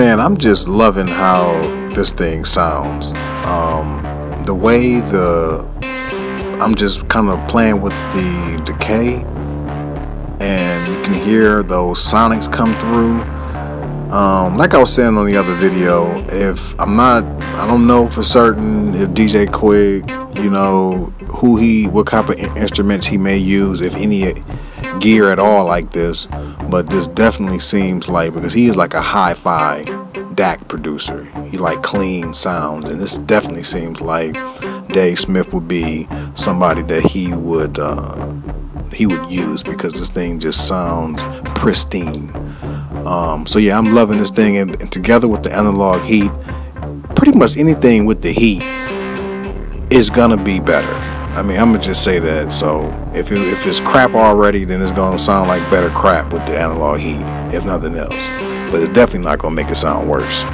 Man, I'm just loving how this thing sounds. Um, the way the I'm just kind of playing with the decay, and you can hear those sonics come through. Um, like I was saying on the other video, if I'm not, I don't know for certain if DJ Quik, you know, who he, what type of instruments he may use, if any gear at all like this but this definitely seems like because he is like a hi-fi DAC producer. He like clean sounds, and this definitely seems like Dave Smith would be somebody that he would uh, he would use because this thing just sounds pristine. Um, so yeah, I'm loving this thing, and, and together with the analog heat, pretty much anything with the heat is gonna be better. I mean, I'm gonna just say that. So if it, if it's crap already, then it's gonna sound like better crap with the analog heat, if nothing else. But it's definitely not gonna make it sound worse.